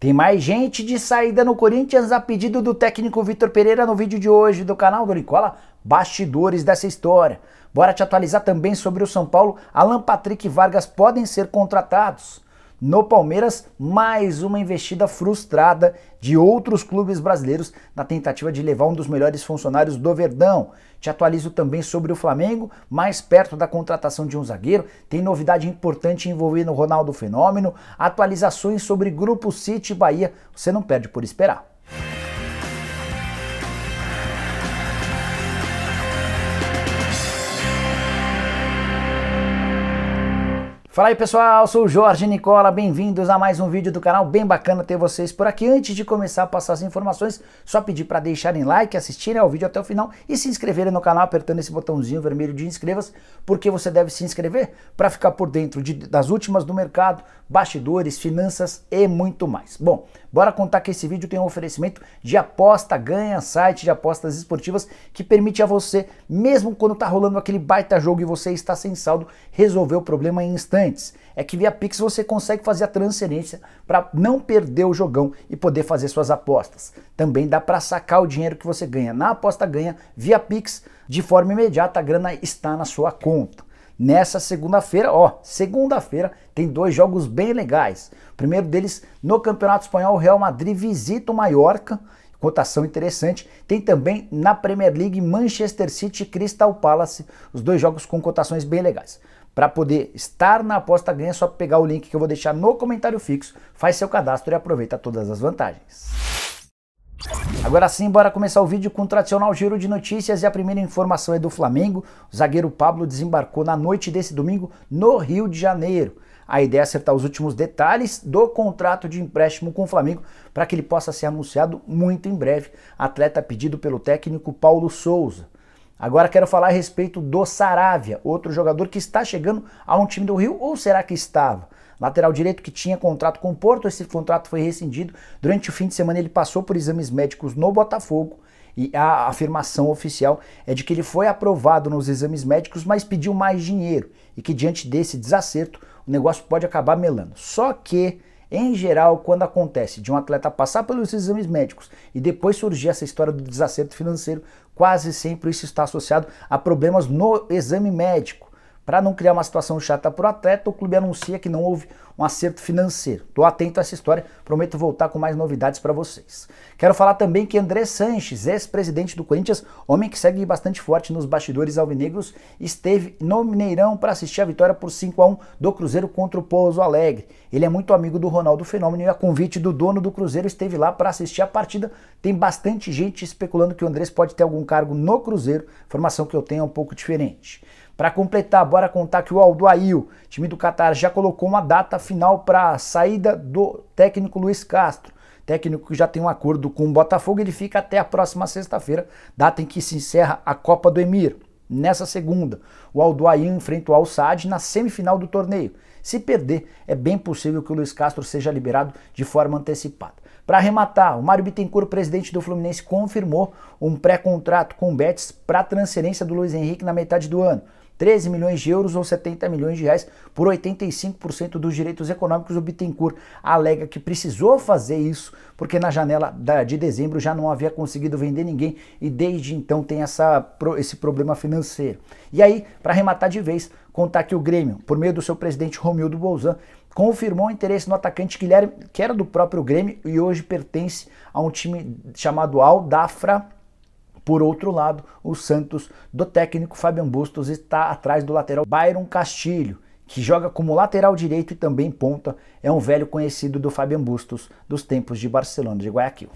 Tem mais gente de saída no Corinthians a pedido do técnico Vitor Pereira no vídeo de hoje do canal do Nicola, bastidores dessa história. Bora te atualizar também sobre o São Paulo. Alan Patrick e Vargas podem ser contratados. No Palmeiras, mais uma investida frustrada de outros clubes brasileiros na tentativa de levar um dos melhores funcionários do Verdão. Te atualizo também sobre o Flamengo, mais perto da contratação de um zagueiro. Tem novidade importante envolvendo o Ronaldo Fenômeno, atualizações sobre Grupo City Bahia. Você não perde por esperar. Fala aí pessoal, sou o Jorge Nicola, bem-vindos a mais um vídeo do canal, bem bacana ter vocês por aqui. Antes de começar a passar as informações, só pedir para deixarem like, assistirem ao vídeo até o final e se inscreverem no canal apertando esse botãozinho vermelho de inscreva-se, porque você deve se inscrever para ficar por dentro de, das últimas do mercado, bastidores, finanças e muito mais. Bom, bora contar que esse vídeo tem um oferecimento de aposta ganha, site de apostas esportivas que permite a você, mesmo quando tá rolando aquele baita jogo e você está sem saldo, resolver o problema em instante é que via Pix você consegue fazer a transferência para não perder o jogão e poder fazer suas apostas. Também dá para sacar o dinheiro que você ganha na aposta ganha via Pix de forma imediata, a grana está na sua conta. Nessa segunda-feira, ó, segunda-feira tem dois jogos bem legais. O primeiro deles no Campeonato Espanhol, o Real Madrid visita o Mallorca cotação interessante. Tem também na Premier League Manchester City e Crystal Palace, os dois jogos com cotações bem legais. Para poder estar na aposta ganha, é só pegar o link que eu vou deixar no comentário fixo, faz seu cadastro e aproveita todas as vantagens. Agora sim, bora começar o vídeo com o tradicional giro de notícias e a primeira informação é do Flamengo. O zagueiro Pablo desembarcou na noite desse domingo no Rio de Janeiro. A ideia é acertar os últimos detalhes do contrato de empréstimo com o Flamengo para que ele possa ser anunciado muito em breve. Atleta pedido pelo técnico Paulo Souza. Agora quero falar a respeito do Saravia, outro jogador que está chegando a um time do Rio, ou será que estava? Lateral direito que tinha contrato com o Porto, esse contrato foi rescindido. Durante o fim de semana ele passou por exames médicos no Botafogo e a afirmação oficial é de que ele foi aprovado nos exames médicos, mas pediu mais dinheiro e que diante desse desacerto o negócio pode acabar melando. Só que em geral, quando acontece de um atleta passar pelos exames médicos e depois surgir essa história do desacerto financeiro, quase sempre isso está associado a problemas no exame médico. Para não criar uma situação chata para o atleta, o clube anuncia que não houve um acerto financeiro. Estou atento a essa história, prometo voltar com mais novidades para vocês. Quero falar também que André Sanches, ex-presidente do Corinthians, homem que segue bastante forte nos bastidores alvinegros, esteve no Mineirão para assistir a vitória por 5 a 1 do Cruzeiro contra o Pouso Alegre. Ele é muito amigo do Ronaldo Fenômeno e a convite do dono do Cruzeiro esteve lá para assistir a partida. Tem bastante gente especulando que o Andrés pode ter algum cargo no Cruzeiro, informação que eu tenho é um pouco diferente. Para completar, bora contar que o Aldoail, time do Qatar, já colocou uma data final para a saída do técnico Luiz Castro. Técnico que já tem um acordo com o Botafogo, ele fica até a próxima sexta-feira, data em que se encerra a Copa do Emir. Nessa segunda, o Aldoail enfrenta o Al Saad na semifinal do torneio. Se perder, é bem possível que o Luiz Castro seja liberado de forma antecipada. Para arrematar, o Mário Bittencourt, presidente do Fluminense, confirmou um pré-contrato com o Betis para a transferência do Luiz Henrique na metade do ano. 13 milhões de euros ou 70 milhões de reais por 85% dos direitos econômicos. O Bittencourt alega que precisou fazer isso porque na janela de dezembro já não havia conseguido vender ninguém e desde então tem essa, esse problema financeiro. E aí, para arrematar de vez, contar que o Grêmio, por meio do seu presidente Romildo Bolzan, confirmou o interesse no atacante Guilherme, que era do próprio Grêmio e hoje pertence a um time chamado Al Dafra por outro lado, o Santos do técnico Fabian Bustos está atrás do lateral Byron Castilho, que joga como lateral direito e também ponta, é um velho conhecido do Fabian Bustos dos tempos de Barcelona de Guayaquil.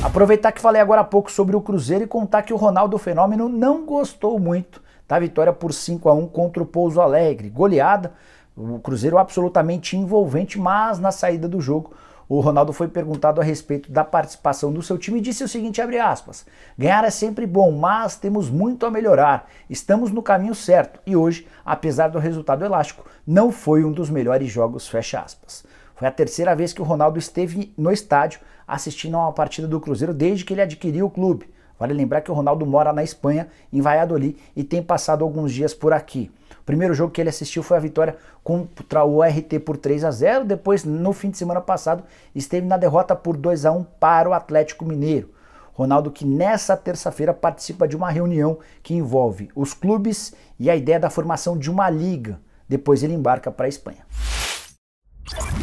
Aproveitar que falei agora há pouco sobre o Cruzeiro e contar que o Ronaldo Fenômeno não gostou muito da vitória por 5 a 1 contra o Pouso Alegre. Goleada, o Cruzeiro absolutamente envolvente, mas na saída do jogo o Ronaldo foi perguntado a respeito da participação do seu time e disse o seguinte, abre aspas, ganhar é sempre bom, mas temos muito a melhorar, estamos no caminho certo e hoje, apesar do resultado elástico, não foi um dos melhores jogos, fecha aspas. Foi a terceira vez que o Ronaldo esteve no estádio assistindo a uma partida do Cruzeiro desde que ele adquiriu o clube. Vale lembrar que o Ronaldo mora na Espanha, em Valladolid, e tem passado alguns dias por aqui. Primeiro jogo que ele assistiu foi a vitória contra o RT por 3 a 0. Depois, no fim de semana passado, esteve na derrota por 2 a 1 para o Atlético Mineiro. Ronaldo que nessa terça-feira participa de uma reunião que envolve os clubes e a ideia da formação de uma liga. Depois ele embarca para a Espanha.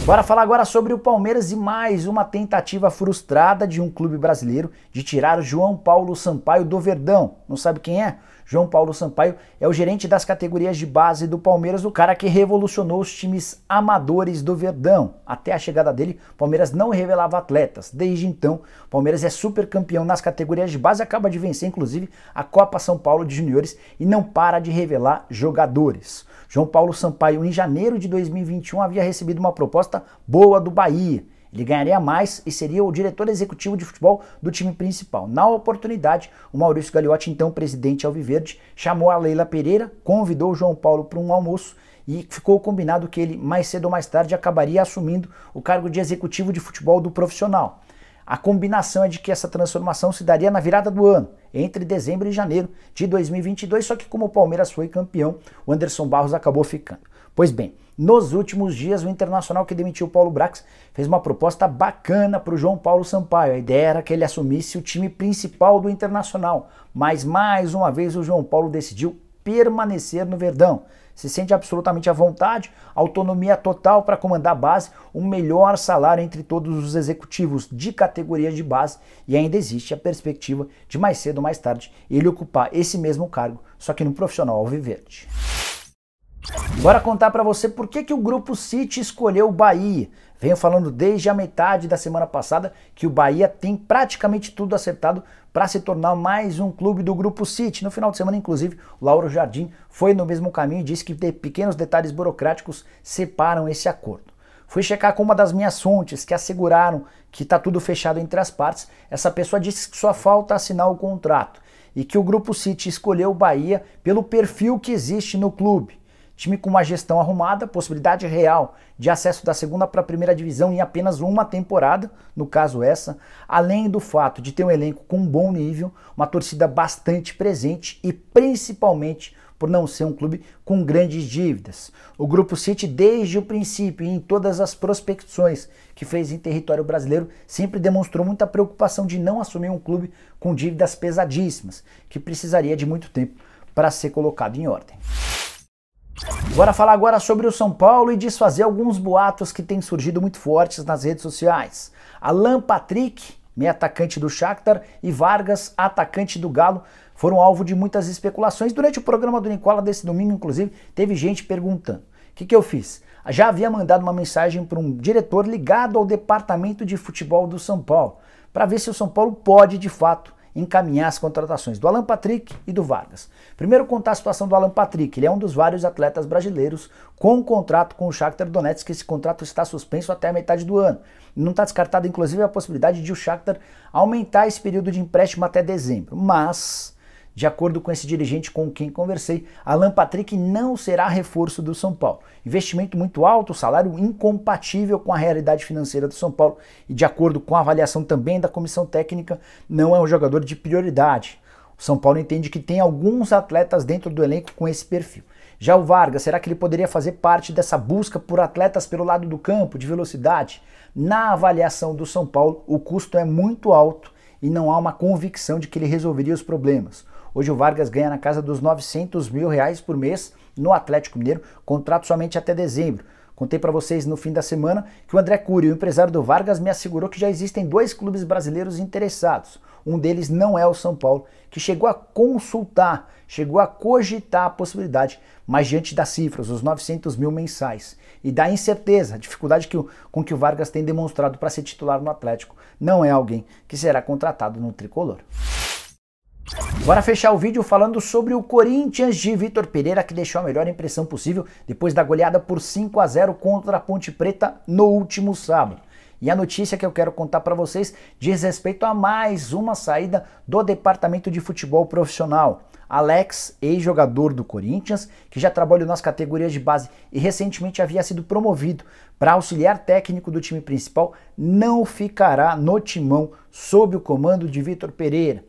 Bora falar agora sobre o Palmeiras e mais uma tentativa frustrada de um clube brasileiro de tirar João Paulo Sampaio do Verdão. Não sabe quem é? João Paulo Sampaio é o gerente das categorias de base do Palmeiras, o cara que revolucionou os times amadores do Verdão. Até a chegada dele, Palmeiras não revelava atletas. Desde então, Palmeiras é super campeão nas categorias de base, acaba de vencer inclusive a Copa São Paulo de Juniores e não para de revelar jogadores. João Paulo Sampaio, em janeiro de 2021, havia recebido uma proposta boa do Bahia. Ele ganharia mais e seria o diretor executivo de futebol do time principal. Na oportunidade, o Maurício Gagliotti, então presidente Alviverde, chamou a Leila Pereira, convidou o João Paulo para um almoço e ficou combinado que ele, mais cedo ou mais tarde, acabaria assumindo o cargo de executivo de futebol do profissional. A combinação é de que essa transformação se daria na virada do ano, entre dezembro e janeiro de 2022, só que como o Palmeiras foi campeão, o Anderson Barros acabou ficando. Pois bem, nos últimos dias o Internacional que demitiu o Paulo Brax fez uma proposta bacana para o João Paulo Sampaio. A ideia era que ele assumisse o time principal do Internacional, mas mais uma vez o João Paulo decidiu permanecer no Verdão se sente absolutamente à vontade, autonomia total para comandar a base, o melhor salário entre todos os executivos de categoria de base e ainda existe a perspectiva de mais cedo ou mais tarde ele ocupar esse mesmo cargo, só que no profissional alviverde. Bora contar para você por que, que o Grupo City escolheu o Bahia. Venho falando desde a metade da semana passada que o Bahia tem praticamente tudo acertado para se tornar mais um clube do Grupo City. No final de semana, inclusive, o Lauro Jardim foi no mesmo caminho e disse que pequenos detalhes burocráticos separam esse acordo. Fui checar com uma das minhas fontes que asseguraram que está tudo fechado entre as partes. Essa pessoa disse que só falta assinar o contrato e que o Grupo City escolheu o Bahia pelo perfil que existe no clube. Time com uma gestão arrumada, possibilidade real de acesso da segunda para a primeira divisão em apenas uma temporada, no caso essa, além do fato de ter um elenco com um bom nível, uma torcida bastante presente e principalmente por não ser um clube com grandes dívidas. O Grupo City, desde o princípio e em todas as prospecções que fez em território brasileiro, sempre demonstrou muita preocupação de não assumir um clube com dívidas pesadíssimas, que precisaria de muito tempo para ser colocado em ordem. Bora falar agora sobre o São Paulo e desfazer alguns boatos que têm surgido muito fortes nas redes sociais. Alan Patrick, meio atacante do Shakhtar, e Vargas, atacante do Galo, foram alvo de muitas especulações. Durante o programa do Nicola desse domingo, inclusive, teve gente perguntando. O que, que eu fiz? Já havia mandado uma mensagem para um diretor ligado ao departamento de futebol do São Paulo, para ver se o São Paulo pode, de fato, encaminhar as contratações do Alan Patrick e do Vargas. Primeiro contar a situação do Alan Patrick, ele é um dos vários atletas brasileiros com um contrato com o Shakhtar Donetsk, esse contrato está suspenso até a metade do ano. Não está descartada inclusive a possibilidade de o Shakhtar aumentar esse período de empréstimo até dezembro, mas de acordo com esse dirigente com quem conversei, Alan Patrick não será reforço do São Paulo. Investimento muito alto, salário incompatível com a realidade financeira do São Paulo e, de acordo com a avaliação também da comissão técnica, não é um jogador de prioridade. O São Paulo entende que tem alguns atletas dentro do elenco com esse perfil. Já o Vargas, será que ele poderia fazer parte dessa busca por atletas pelo lado do campo, de velocidade? Na avaliação do São Paulo, o custo é muito alto e não há uma convicção de que ele resolveria os problemas. Hoje o Vargas ganha na casa dos 900 mil reais por mês no Atlético Mineiro, contrato somente até dezembro. Contei para vocês no fim da semana que o André Cury, o empresário do Vargas, me assegurou que já existem dois clubes brasileiros interessados. Um deles não é o São Paulo, que chegou a consultar, chegou a cogitar a possibilidade, mas diante das cifras, os 900 mil mensais, e da incerteza, a dificuldade que o, com que o Vargas tem demonstrado para ser titular no Atlético, não é alguém que será contratado no tricolor. Bora fechar o vídeo falando sobre o Corinthians de Vitor Pereira, que deixou a melhor impressão possível depois da goleada por 5 a 0 contra a Ponte Preta no último sábado. E a notícia que eu quero contar para vocês diz respeito a mais uma saída do departamento de futebol profissional. Alex, ex-jogador do Corinthians, que já trabalhou nas categorias de base e recentemente havia sido promovido para auxiliar técnico do time principal, não ficará no timão sob o comando de Vitor Pereira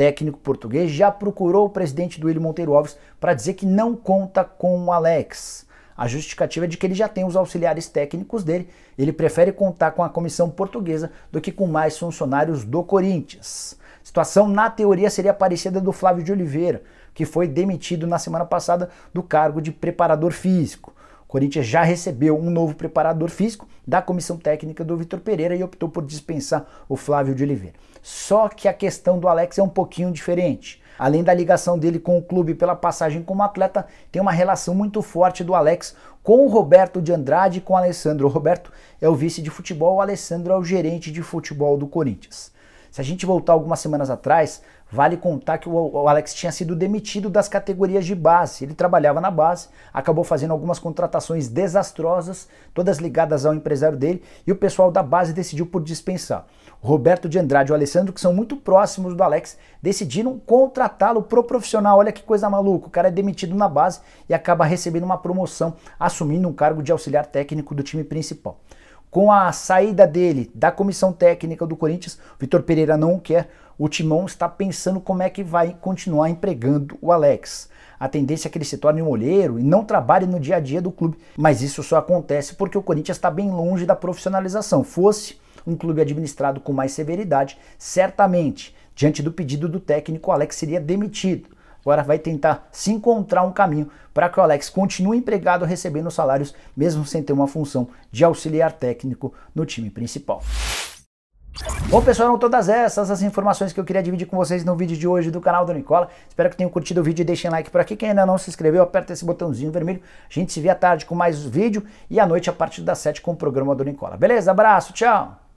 técnico português, já procurou o presidente do Willian Monteiro Alves para dizer que não conta com o Alex. A justificativa é de que ele já tem os auxiliares técnicos dele, ele prefere contar com a comissão portuguesa do que com mais funcionários do Corinthians. Situação na teoria seria parecida do Flávio de Oliveira, que foi demitido na semana passada do cargo de preparador físico. Corinthians já recebeu um novo preparador físico da comissão técnica do Vitor Pereira e optou por dispensar o Flávio de Oliveira. Só que a questão do Alex é um pouquinho diferente. Além da ligação dele com o clube pela passagem como atleta, tem uma relação muito forte do Alex com o Roberto de Andrade e com o Alessandro. O Roberto é o vice de futebol, o Alessandro é o gerente de futebol do Corinthians. Se a gente voltar algumas semanas atrás, vale contar que o Alex tinha sido demitido das categorias de base. Ele trabalhava na base, acabou fazendo algumas contratações desastrosas, todas ligadas ao empresário dele, e o pessoal da base decidiu por dispensar. Roberto de Andrade e o Alessandro, que são muito próximos do Alex, decidiram contratá-lo pro profissional. Olha que coisa maluca, o cara é demitido na base e acaba recebendo uma promoção, assumindo um cargo de auxiliar técnico do time principal. Com a saída dele da comissão técnica do Corinthians, Vitor Pereira não quer. O Timão está pensando como é que vai continuar empregando o Alex. A tendência é que ele se torne um olheiro e não trabalhe no dia a dia do clube, mas isso só acontece porque o Corinthians está bem longe da profissionalização. Fosse um clube administrado com mais severidade, certamente, diante do pedido do técnico, o Alex seria demitido. Agora vai tentar se encontrar um caminho para que o Alex continue empregado recebendo salários, mesmo sem ter uma função de auxiliar técnico no time principal. Bom pessoal, eram todas essas as informações que eu queria dividir com vocês no vídeo de hoje do canal do Nicola. Espero que tenham curtido o vídeo e deixem like por aqui. Quem ainda não se inscreveu, aperta esse botãozinho vermelho. A gente se vê à tarde com mais vídeo e à noite a partir das 7 com o programa do Nicola. Beleza? Abraço, tchau!